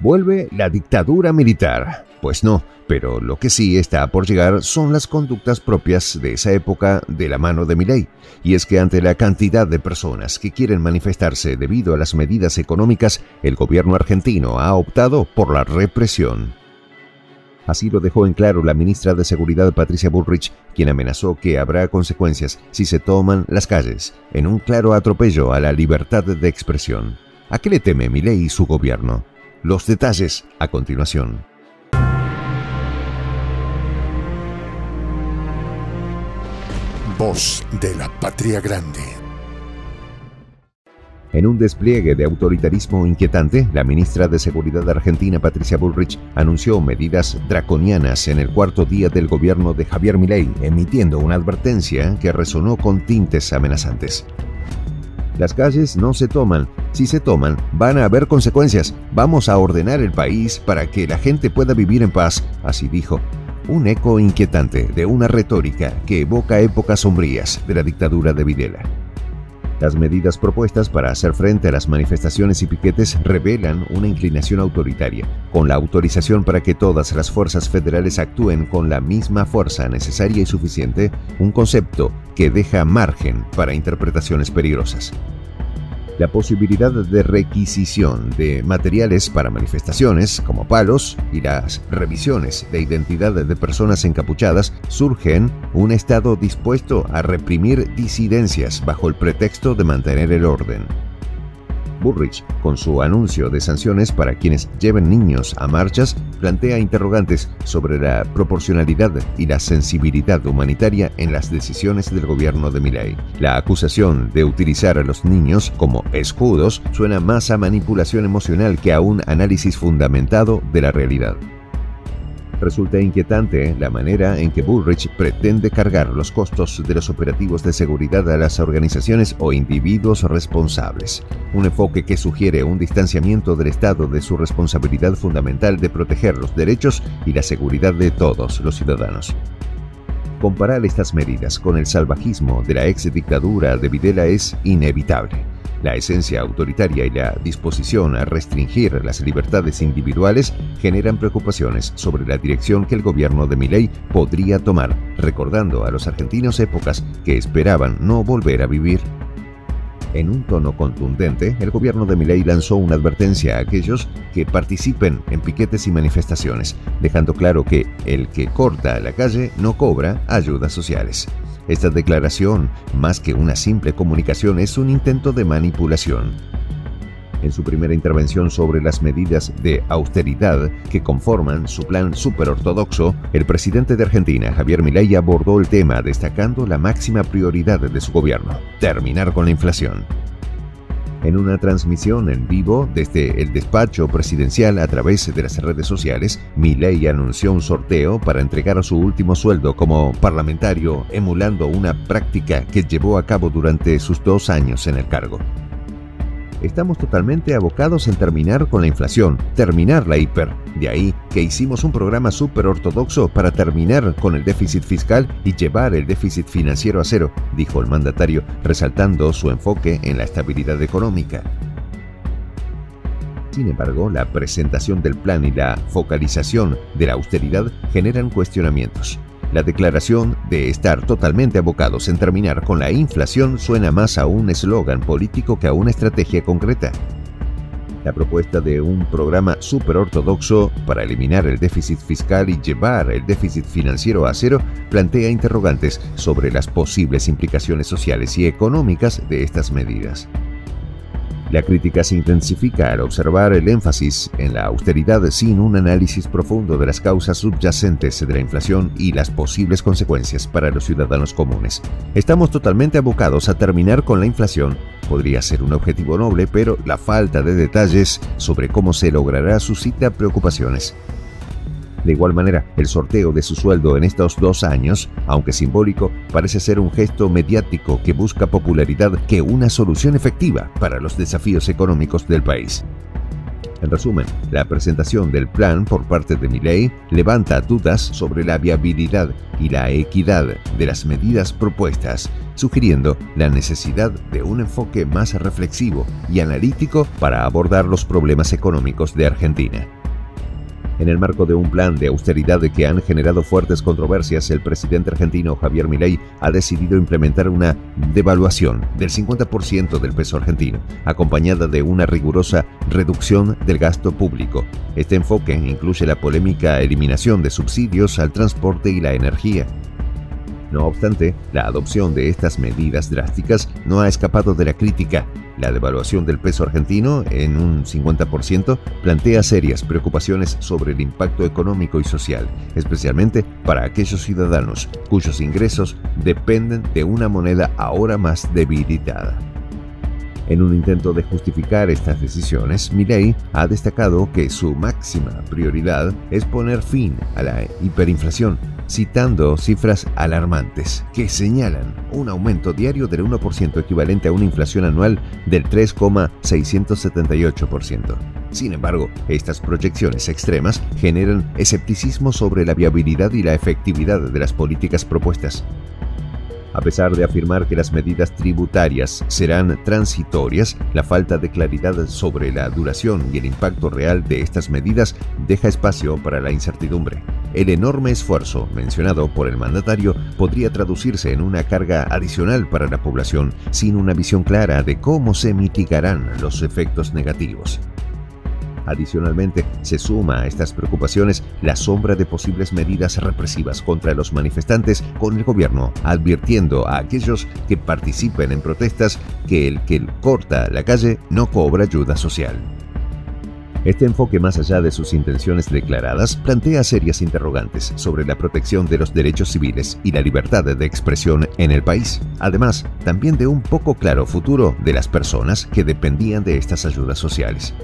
¿Vuelve la dictadura militar? Pues no, pero lo que sí está por llegar son las conductas propias de esa época de la mano de Milei. Y es que ante la cantidad de personas que quieren manifestarse debido a las medidas económicas, el gobierno argentino ha optado por la represión. Así lo dejó en claro la ministra de Seguridad Patricia Bullrich, quien amenazó que habrá consecuencias si se toman las calles, en un claro atropello a la libertad de expresión. ¿A qué le teme Milei y su gobierno? Los detalles a continuación. Voz de la Patria Grande. En un despliegue de autoritarismo inquietante, la ministra de Seguridad argentina Patricia Bullrich anunció medidas draconianas en el cuarto día del gobierno de Javier Milei, emitiendo una advertencia que resonó con tintes amenazantes. Las calles no se toman. Si se toman, van a haber consecuencias. Vamos a ordenar el país para que la gente pueda vivir en paz, así dijo. Un eco inquietante de una retórica que evoca épocas sombrías de la dictadura de Videla. Las medidas propuestas para hacer frente a las manifestaciones y piquetes revelan una inclinación autoritaria, con la autorización para que todas las fuerzas federales actúen con la misma fuerza necesaria y suficiente, un concepto que deja margen para interpretaciones peligrosas la posibilidad de requisición de materiales para manifestaciones, como palos, y las revisiones de identidad de personas encapuchadas surgen un Estado dispuesto a reprimir disidencias bajo el pretexto de mantener el orden. Burrich, con su anuncio de sanciones para quienes lleven niños a marchas, plantea interrogantes sobre la proporcionalidad y la sensibilidad humanitaria en las decisiones del gobierno de Milei. La acusación de utilizar a los niños como escudos suena más a manipulación emocional que a un análisis fundamentado de la realidad. Resulta inquietante la manera en que Bullrich pretende cargar los costos de los operativos de seguridad a las organizaciones o individuos responsables, un enfoque que sugiere un distanciamiento del Estado de su responsabilidad fundamental de proteger los derechos y la seguridad de todos los ciudadanos. Comparar estas medidas con el salvajismo de la ex dictadura de Videla es inevitable la esencia autoritaria y la disposición a restringir las libertades individuales generan preocupaciones sobre la dirección que el gobierno de Milei podría tomar, recordando a los argentinos épocas que esperaban no volver a vivir. En un tono contundente, el gobierno de Milei lanzó una advertencia a aquellos que participen en piquetes y manifestaciones, dejando claro que el que corta la calle no cobra ayudas sociales. Esta declaración, más que una simple comunicación, es un intento de manipulación. En su primera intervención sobre las medidas de austeridad que conforman su plan superortodoxo, el presidente de Argentina, Javier Milei, abordó el tema destacando la máxima prioridad de su gobierno, terminar con la inflación. En una transmisión en vivo desde el despacho presidencial a través de las redes sociales, Milei anunció un sorteo para entregar su último sueldo como parlamentario, emulando una práctica que llevó a cabo durante sus dos años en el cargo estamos totalmente abocados en terminar con la inflación, terminar la hiper. De ahí que hicimos un programa súper ortodoxo para terminar con el déficit fiscal y llevar el déficit financiero a cero, dijo el mandatario, resaltando su enfoque en la estabilidad económica. Sin embargo, la presentación del plan y la focalización de la austeridad generan cuestionamientos. La declaración de estar totalmente abocados en terminar con la inflación suena más a un eslogan político que a una estrategia concreta. La propuesta de un programa súper ortodoxo para eliminar el déficit fiscal y llevar el déficit financiero a cero plantea interrogantes sobre las posibles implicaciones sociales y económicas de estas medidas. La crítica se intensifica al observar el énfasis en la austeridad sin un análisis profundo de las causas subyacentes de la inflación y las posibles consecuencias para los ciudadanos comunes. Estamos totalmente abocados a terminar con la inflación. Podría ser un objetivo noble, pero la falta de detalles sobre cómo se logrará suscita preocupaciones. De igual manera, el sorteo de su sueldo en estos dos años, aunque simbólico, parece ser un gesto mediático que busca popularidad que una solución efectiva para los desafíos económicos del país. En resumen, la presentación del plan por parte de Milei levanta dudas sobre la viabilidad y la equidad de las medidas propuestas, sugiriendo la necesidad de un enfoque más reflexivo y analítico para abordar los problemas económicos de Argentina. En el marco de un plan de austeridad que han generado fuertes controversias, el presidente argentino Javier Milei ha decidido implementar una devaluación del 50% del peso argentino, acompañada de una rigurosa reducción del gasto público. Este enfoque incluye la polémica eliminación de subsidios al transporte y la energía, no obstante, la adopción de estas medidas drásticas no ha escapado de la crítica. La devaluación del peso argentino en un 50% plantea serias preocupaciones sobre el impacto económico y social, especialmente para aquellos ciudadanos cuyos ingresos dependen de una moneda ahora más debilitada. En un intento de justificar estas decisiones, Milley ha destacado que su máxima prioridad es poner fin a la hiperinflación citando cifras alarmantes que señalan un aumento diario del 1% equivalente a una inflación anual del 3,678%. Sin embargo, estas proyecciones extremas generan escepticismo sobre la viabilidad y la efectividad de las políticas propuestas. A pesar de afirmar que las medidas tributarias serán transitorias, la falta de claridad sobre la duración y el impacto real de estas medidas deja espacio para la incertidumbre. El enorme esfuerzo mencionado por el mandatario podría traducirse en una carga adicional para la población sin una visión clara de cómo se mitigarán los efectos negativos. Adicionalmente, se suma a estas preocupaciones la sombra de posibles medidas represivas contra los manifestantes, con el gobierno advirtiendo a aquellos que participen en protestas que el que corta la calle no cobra ayuda social. Este enfoque, más allá de sus intenciones declaradas, plantea serias interrogantes sobre la protección de los derechos civiles y la libertad de expresión en el país, además también de un poco claro futuro de las personas que dependían de estas ayudas sociales.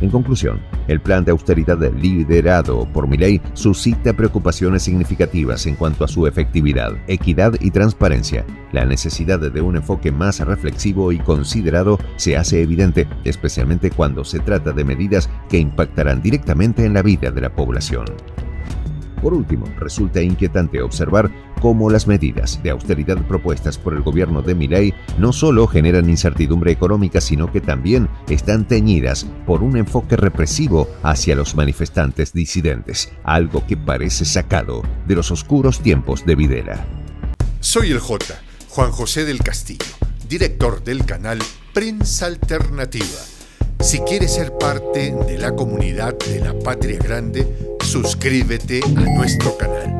En conclusión, el plan de austeridad liderado por Milei suscita preocupaciones significativas en cuanto a su efectividad, equidad y transparencia. La necesidad de un enfoque más reflexivo y considerado se hace evidente, especialmente cuando se trata de medidas que impactarán directamente en la vida de la población. Por último, resulta inquietante observar cómo las medidas de austeridad propuestas por el gobierno de Milei no solo generan incertidumbre económica, sino que también están teñidas por un enfoque represivo hacia los manifestantes disidentes, algo que parece sacado de los oscuros tiempos de Videla. Soy el J, Juan José del Castillo, director del canal Prensa Alternativa. Si quieres ser parte de la comunidad de la Patria Grande, suscríbete a nuestro canal.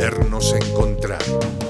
volvernos a encontrar.